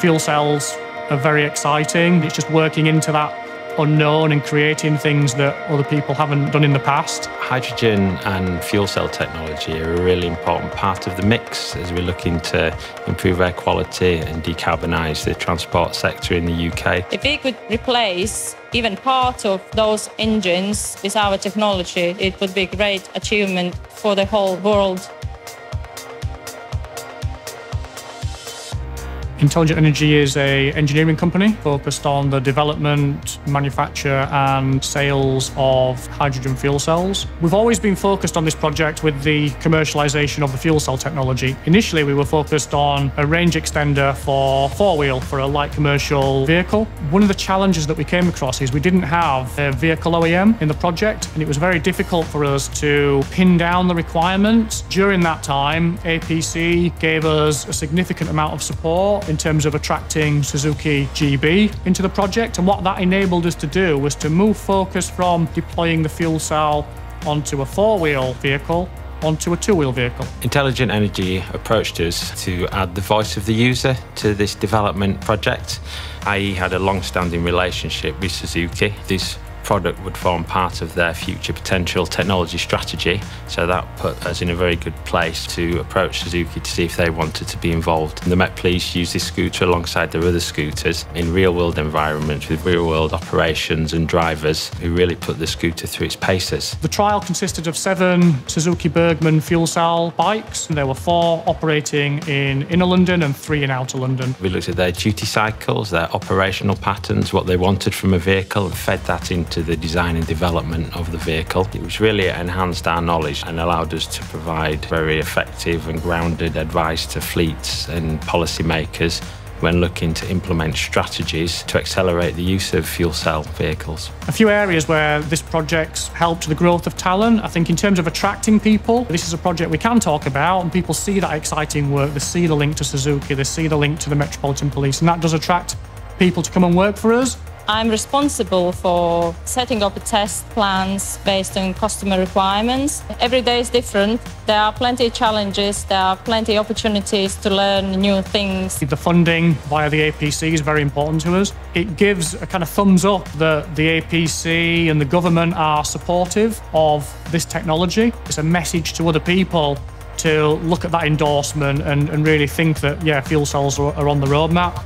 Fuel cells are very exciting. It's just working into that unknown and creating things that other people haven't done in the past. Hydrogen and fuel cell technology are a really important part of the mix as we're looking to improve air quality and decarbonise the transport sector in the UK. If we could replace even part of those engines with our technology, it would be a great achievement for the whole world. Intelligent Energy is a engineering company focused on the development, manufacture and sales of hydrogen fuel cells. We've always been focused on this project with the commercialization of the fuel cell technology. Initially we were focused on a range extender for four-wheel for a light commercial vehicle. One of the challenges that we came across is we didn't have a vehicle OEM in the project and it was very difficult for us to pin down the requirements. During that time APC gave us a significant amount of support in terms of attracting Suzuki GB into the project. And what that enabled us to do was to move focus from deploying the fuel cell onto a four-wheel vehicle onto a two-wheel vehicle. Intelligent Energy approached us to add the voice of the user to this development project. IE had a long-standing relationship with Suzuki. This product would form part of their future potential technology strategy. So that put us in a very good place to approach Suzuki to see if they wanted to be involved. And the Met Police use this scooter alongside their other scooters in real world environments with real world operations and drivers who really put the scooter through its paces. The trial consisted of seven Suzuki Burgman fuel cell bikes. And there were four operating in inner London and three in outer London. We looked at their duty cycles, their operational patterns, what they wanted from a vehicle, and fed that into to the design and development of the vehicle. It was really enhanced our knowledge and allowed us to provide very effective and grounded advice to fleets and policymakers when looking to implement strategies to accelerate the use of fuel cell vehicles. A few areas where this project's helped the growth of talent, I think in terms of attracting people, this is a project we can talk about and people see that exciting work, they see the link to Suzuki, they see the link to the Metropolitan Police and that does attract people to come and work for us. I'm responsible for setting up test plans based on customer requirements. Every day is different. There are plenty of challenges, there are plenty of opportunities to learn new things. The funding via the APC is very important to us. It gives a kind of thumbs up that the APC and the government are supportive of this technology. It's a message to other people to look at that endorsement and, and really think that, yeah, fuel cells are, are on the roadmap.